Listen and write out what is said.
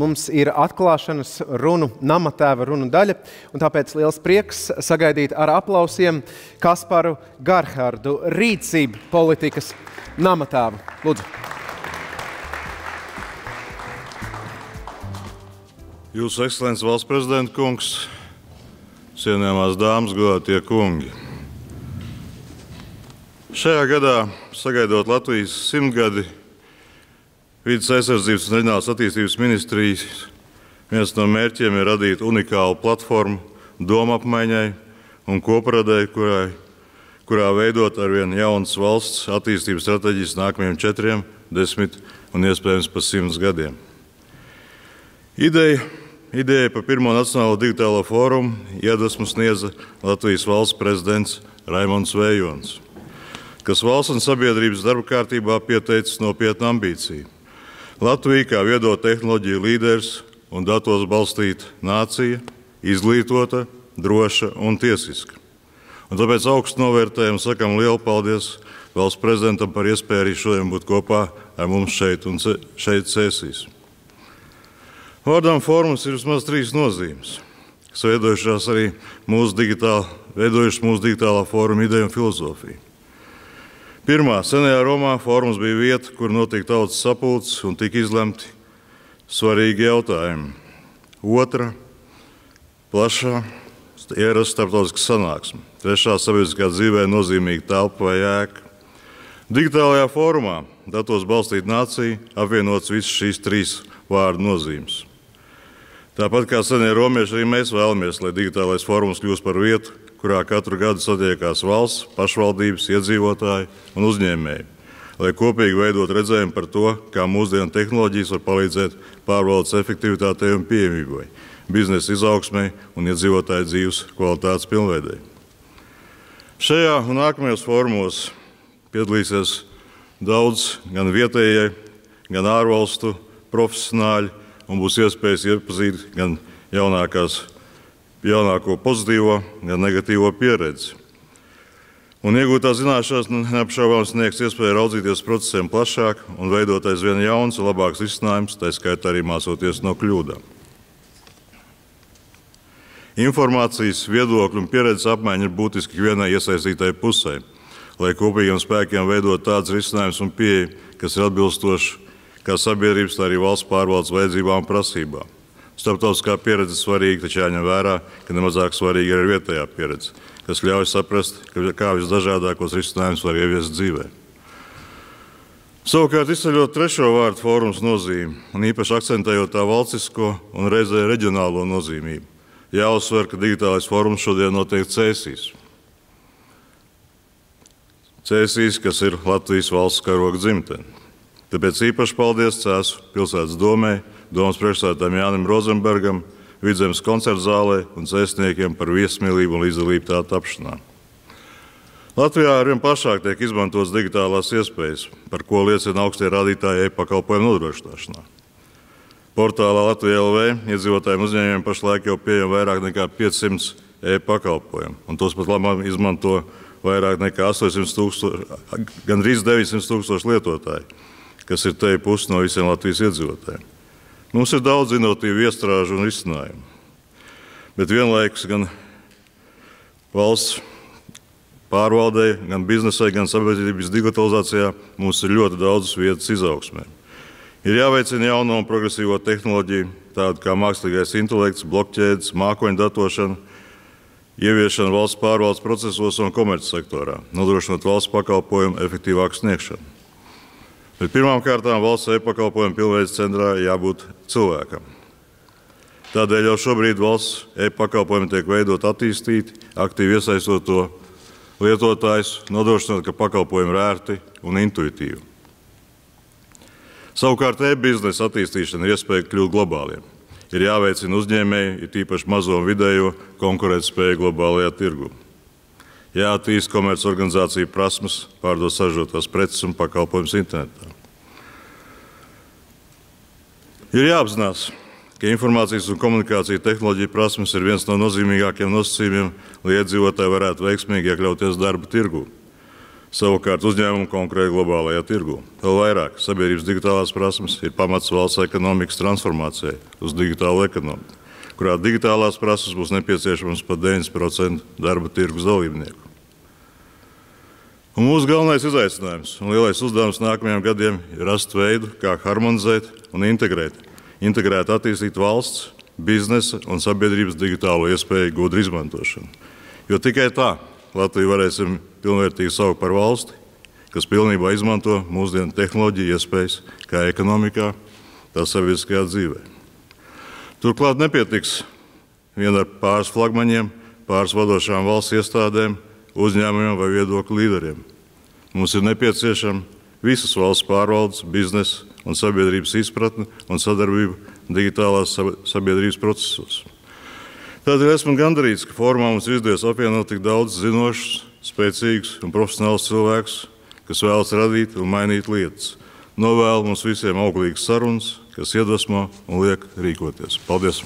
Mums ir atklāšanas runu, namatēva runu daļa, un tāpēc liels prieks sagaidīt ar aplausiem Kasparu Garhardu, rīcību politikas namatēvu. Lūdzu! Jūsu ekscelences valsts prezidenta kungs, cienījamās dāmas, godātie kungi. Šajā gadā, sagaidot Latvijas simtgadi, Vides aizsardzības un reģionālās attīstības ministrijas viens no mērķiem ir radīt unikālu platformu domu apmaiņai un kopradē, kurai, kurā veidot arvien jaunas valsts attīstības stratēģijas nākamajiem četriem, desmit un iespējams pat simts gadiem. Ideja, ideja par pirmo Nacionālo digitālo fórumu iedvesmu sniedza Latvijas valsts prezidents Raimons Vējons, kas valsts un sabiedrības darba kārtībā pieteicis nopietnu ambīciju Latvija kā viedo tehnoloģiju līderis un datos balstīta nācija, izglītota, droša un tiesiska. Un tāpēc augstu novērtējam, sakam lielu paldies valsts prezidentam par iespēju arī šodien būt kopā ar mums šeit un šeit sēsīs. Vārdām formas ir vismaz trīs nozīmes, kas veidojušās arī mūsu digitālā, veidojušas mūsu digitālā fóruma ideja un filozofija. Pirmā senajā Romā fórums bija vieta, kur notika tautas sapulces un tika izlemti svarīgi jautājumi. Otra - plašā ierasta starptautiska sanāksme. Trešā - sabiedriskā dzīvē nozīmīga telpa vai ēka. Digitālajā fórumā datos balstīta nācija apvienots visas šīs trīs vārdu nozīmes. Tāpat kā senie romieši, arī mēs vēlamies, lai digitālais fórums kļūst par vietu, kurā katru gadu satiekās valsts, pašvaldības, iedzīvotāji un uzņēmēji, lai kopīgi veidot redzējumu par to, kā mūsdienu tehnoloģijas var palīdzēt pārvaldes efektivitātei un pieejamībai, biznesa izaugsmai un iedzīvotāju dzīves kvalitātes pilnveidei. Šajā un nākamajos formos piedalīsies daudz gan vietējie, gan ārvalstu profesionāļi, un būs iespējas iepazīt gan jaunākās jaunāko pozitīvo, gan negatīvo pieredzi. Un iegūtā zināšanas neapšaubām sniegs iespēju raudzīties procesiem plašāk un veidot aizvien jauns un labāks risinājums, tā skaitā arī mācoties no kļūdām. Informācijas, viedokļu un pieredzes apmaiņa ir būtiski vienai iesaistītai pusē, lai kopīgiem spēkiem veidot tādus risinājumus un pieeja, kas ir atbilstoši kā sabiedrības, tā arī valsts pārvaldes vajadzībām un prasībām. Starptautiskā pieredze svarīga, taču jāņem vērā, ka nemazāk svarīga ir vietējā pieredze, kas ļauj saprast, kā visdažādākos risinājumus var ieviest dzīvē. Savukārt, izceļot trešo vārdu fórums nozīmi un īpaši akcentējot tā valstisko un reizē reģionālo nozīmību, jāuzsver, ka digitālais fórums šodien notiek Cēsīs. Cēsīs, kas ir Latvijas valsts karoga dzimtene. Tāpēc īpaši paldies Cēsu pilsētas domē domas priekšstādātājam Jānim Rozenbergam, Vidzemes koncerta zālē un cēsniekiem par viesmīlību un līdzdalību tā tapšanā. Latvijā arvien plašāk tiek izmantotas digitālās iespējas, par ko liecina augstie rādītāji e-pakalpojumu nodrošināšanā. Portālā Latvijā LV iedzīvotājiem uzņēmējiem pašlaik jau pieejam vairāk nekā 500 e-pakalpojumu, un tos pat labāk izmanto vairāk nekā 800 tūkstoši, gandrīz 900 tūkstoši lietotāji, kas ir te pusi no visiem Latvijas iedzīvotājiem. Mums ir daudz inovatīvu iestrāžu un izcinājumu, bet vienlaikus gan valsts pārvaldē, gan biznesē, gan sabiedrības digitalizācijā mums ir ļoti daudz vietas izaugsmē. Ir jāveicina jauno un progresīvo tehnoloģiju, tādu kā mākslīgais intelekts, blokķēdes, mākoņu datošana, ieviešana valsts pārvaldes procesos un komercsektorā, nodrošinot valsts pakalpojumu efektīvāku sniegšanu. Bet pirmkārt, valsts e-pakalpojumu pilnveidas centrā jābūt cilvēkam. Tādēļ jau šobrīd valsts e-pakalpojumi tiek veidot attīstīti, aktīvi iesaistot to lietotājus, nodrošinot, ka pakalpojumi ir ērti un intuitīvi. Savukārt e-biznesa attīstīšana ir iespēja kļūt globāliem. Ir jāveicina uzņēmēji, ir tīpaši mazo un vidējo konkurētspēju globālajā tirgū jāattīst komercorganizāciju prasmes, pārdot sažotās preces un pakalpojumus internetā. Ir jāapzinās, ka informācijas un komunikāciju tehnoloģija prasmes ir viens no nozīmīgākajiem nosacījumiem, lai iedzīvotāji varētu veiksmīgi iekļauties darba tirgū. savukārt uzņēmumu konkurē globālajā tirgū. Vēl vairāk sabiedrības digitālās prasmes ir pamats valsts ekonomikas transformācijai uz digitālu ekonomiku, kurā digitālās prasmes būs nepieciešamas pat 90% darba tirgus dalībnieku. Un mūsu galvenais izaicinājums un lielais uzdevums nākamajiem gadiem ir rast veidu, kā harmonizēt un integrēt, integrēt attīstīt valsts, biznesa un sabiedrības digitālo iespēju gudru izmantošanu. Jo tikai tā Latviju varēsim pilnvērtīgi saukt par valsti, kas pilnībā izmanto mūsdienu tehnoloģiju iespējas kā ekonomikā, tā sabiedriskajā dzīvē. Turklāt nepietiks vien ar pāris flagmaņiem, pāris vadošām valsts iestādēm, uzņēmumiem vai viedokļu līderiem. Mums ir nepieciešama visas valsts pārvaldes, biznesa un sabiedrības izpratne un sadarbība digitālās sabiedrības procesos. Tādēļ esmu gandarīts, ka formā mums izdevies apvienot tik daudz zinošus, spēcīgus un profesionālus cilvēkus, kas vēlas radīt un mainīt lietas. Novēlu mums visiem auglīgas sarunas, kas iedvesmo un liek rīkoties. Paldies!